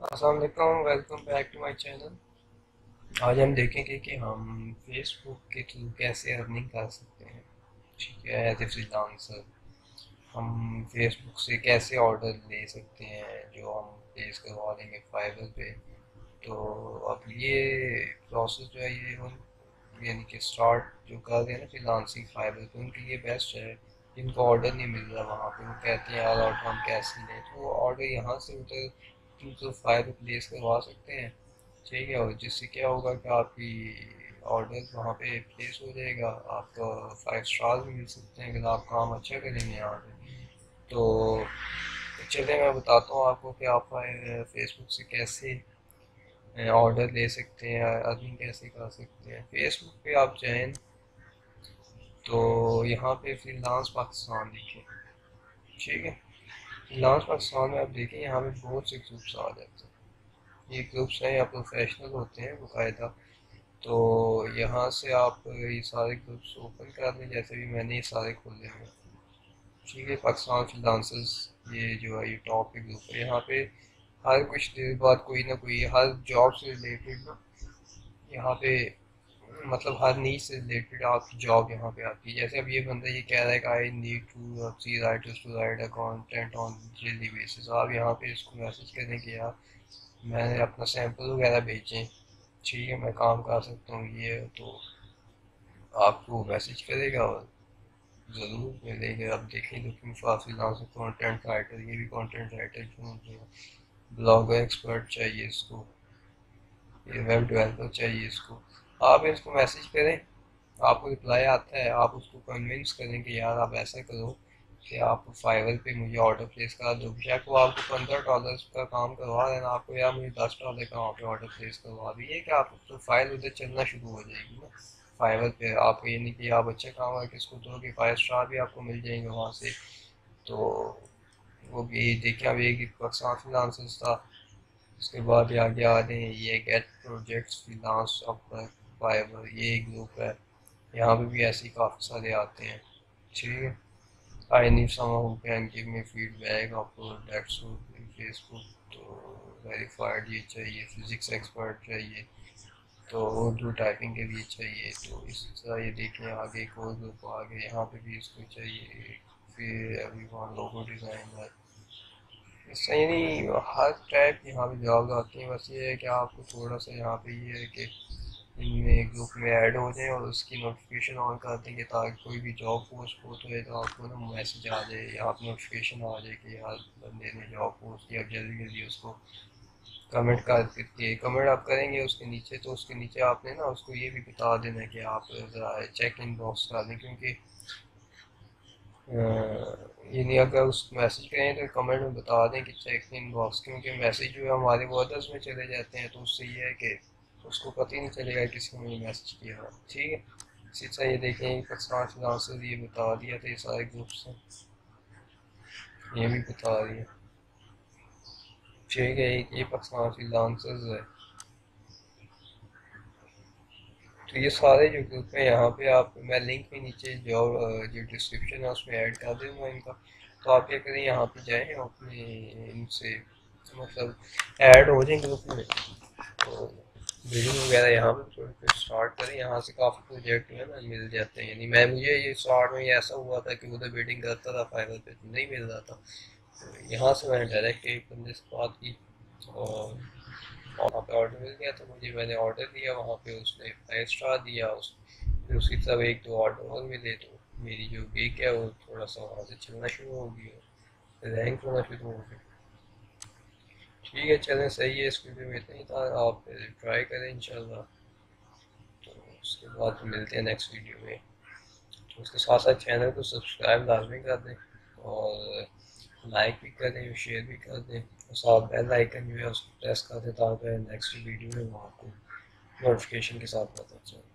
अस्सलाम welcome back to my channel आज हम देखेंगे कि हम फेसबुक के थ्रू कैसे अर्निंग कर सकते हैं। ठीक है एज ए फ्रीलांसर हम फेसबुक से कैसे ऑर्डर ले सकते हैं, जो हम प्लेस करवा लेंगे फाइबर पे। तो अब ये प्रोसेस जो है, ये हम, यानी कि स्टार्ट जो कर रहे हैं ना फ्रीलांसिंग फाइबर पे, उनके लिए बेस्ट है। जिनको ऑर्डर नहीं मिल रहा वहाँ पे, वो कहते हैं, यार ऑर्डर हम कैसे लें? तो ऑर्डर यहाँ से उधर टू फाइव प्लेस करवा सकते हैं। ठीक है, और जिससे क्या होगा कि आपकी ऑर्डर वहाँ पे प्लेस हो जाएगा। आपको फाइव स्टार भी मिल सकते हैं, अगर आप काम अच्छा करेंगे यहाँ पे। तो चलिए, मैं बताता हूँ आपको कि आप फेसबुक से कैसे ऑर्डर ले सकते हैं अर्निंग कैसे कर सकते हैं। फेसबुक पे आप जाएँ तो यहाँ पे फ्रीलांस पाकिस्तान लिखें ठीक है? फ्रीलांस पाकिस्तान में आप देखें, यहाँ पे बहुत से ग्रुप्स आ जाते हैं। ये ग्रुप्स हैं, या प्रोफेशनल होते हैं, बाकायदा। तो यहाँ से आप ये सारे ग्रुप्स ओपन कर लें जैसे भी मैंने ये सारे खोले हैं। ठीक है पाकिस्तान फ्रीलांसर्स ये जो है, ये टॉप के ग्रुप है। यहाँ पे हर कुछ देर बाद कोई ना कोई, हर जॉब से रिलेटेड ना। यहाँ पे मतलब हर नीड से रिलेटेड आपकी जॉब यहाँ पे आती है जैसे अब ये बंदा ये कह रहा है कि I need to see writers to write a content on daily basis आप यहाँ पे इसको मैसेज करें कि यार, मैंने अपना सैंपल वगैरह भेजें, ठीक है, मैं काम कर सकता हूँ ये तो आपको मैसेज करेगा और ज़रूर मिलेगा। आप देखें looking for freelancer content writer ये भी कंटेंट राइटर रहे हैं? ब्लॉगर एक्सपर्ट चाहिए इसको, ये वेब डेवलपर चाहिए इसको। आप इसको मैसेज करें, आपको रिप्लाई आता है, आप उसको कन्विंस करें कि यार आप ऐसा करो कि आप फाइवर पे मुझे ऑर्डर प्लेस करा दो। बेशक वो आपको पंद्रह डॉलर का काम करवा हैं, आपको यार मुझे दस डॉलर का वहाँ पे ऑर्डर प्लेस करवा दीजिए कि आप तो फ़ाइल उधर चलना शुरू हो जाएगी ना? फाइवर पे आप ये नहीं कि आप अच्छा काम करके इसको दो कि फाइव स्टार भी आपको मिल जाएँगे वहाँ से। तो वो भी देखिए, अब एक पाकिस्तान फिलांस था, उसके बाद आगे आ रहे हैं, ये get projects freelance off Fiverr ये एक ग्रुप है। यहाँ पे भी ऐसे काफ़ी सारे आते हैं। ठीक है? I need some who give me feedback of products Facebook तो वेरीफाइड ये चाहिए फिजिक्स एक्सपर्ट चाहिए तो उर्दू टाइपिंग के लिए चाहिए तो इसी तरह ये देखें आगे एक और ग्रुप आगे, यहाँ पे भी इसको चाहिए, फिर अभी वहाँ लोगो डिज़ाइनर इससे यानी हर टाइप यहाँ पे जॉब आती हैं, बस ये है कि आपको थोड़ा सा यहाँ पे ये है कि ग्रुप में ऐड हो जाए और उसकी नोटिफिकेशन ऑन कर देंगे ताकि कोई भी जॉब पोस्ट हो तो, तो आपको ना मैसेज आ जाए या आप नोटिफिकेशन आ जाए कि यार बंदे ने जॉब पोस्ट किया जल्दी जल्दी उसको कमेंट कर के कमेंट आप करेंगे उसके नीचे तो उसके नीचे आपने ना उसको ये भी बता देना कि आप ज़रा चेक इन बॉक्स कर दें क्योंकि यानी अगर उस मैसेज करें तो कमेंट में बता दें कि चेक इन बॉक्स क्योंकि मैसेज जो है हमारे वर्डर्स में चले जाते हैं तो उससे ये है कि उसको पता ही नहीं चलेगा किसी ने मैसेज किया। ठीक है? इसी तरह ये देखें पाकिस्तान फिलांसर ये बता दिया था ये सारे ग्रुप्स हैं ये भी बता दिया ठीक है, ये पाकिस्तान फिलांसर्स है। तो ये सारे जो ग्रुप हैं, यहाँ पे आप, मैं लिंक में नीचे जो जो डिस्क्रिप्शन है, उसमें ऐड कर दूँगा इनका। तो आप क्या करें, यहाँ पे जाएँ, अपने इनसे मतलब ऐड हो जाए ग्रुप में। तो बिल्डिंग वगैरह यहाँ पे स्टार्ट करें। यहाँ से काफ़ी प्रोजेक्ट जो है ना मिल जाते हैं। यानी मैं, मुझे ये स्टार्ट में ऐसा हुआ था कि उधर बिल्डिंग करता था फाइबर पे नहीं मिल रहा था। तो यहाँ से मैंने डायरेक्ट एक बंदे से बात की और वहाँ पे ऑर्डर मिल गया तो मुझे, मैंने ऑर्डर दिया। वहाँ पे उसने फाइव स्टार दिया। उस, फिर उसकी तरफ़ एक दो ऑर्डर और मिले तो मेरी जो वीक है वो थोड़ा सा वहाँ से चलना शुरू हो गया रैंक होना शुरू हो गया। ठीक है, चलें, सही है इस वीडियो में इतना ही था आप ट्राई करें, इंशाल्लाह। तो उसके बाद मिलते हैं नेक्स्ट वीडियो में। तो उसके साथ साथ चैनल को सब्सक्राइब लाजमी कर दें और लाइक भी कर दें शेयर भी कर दें, और साथ बेल आइकन जो है, उसको प्रेस कर दें, ताकि नेक्स्ट वीडियो में वो आपको नोटिफिकेशन के साथ पता चले।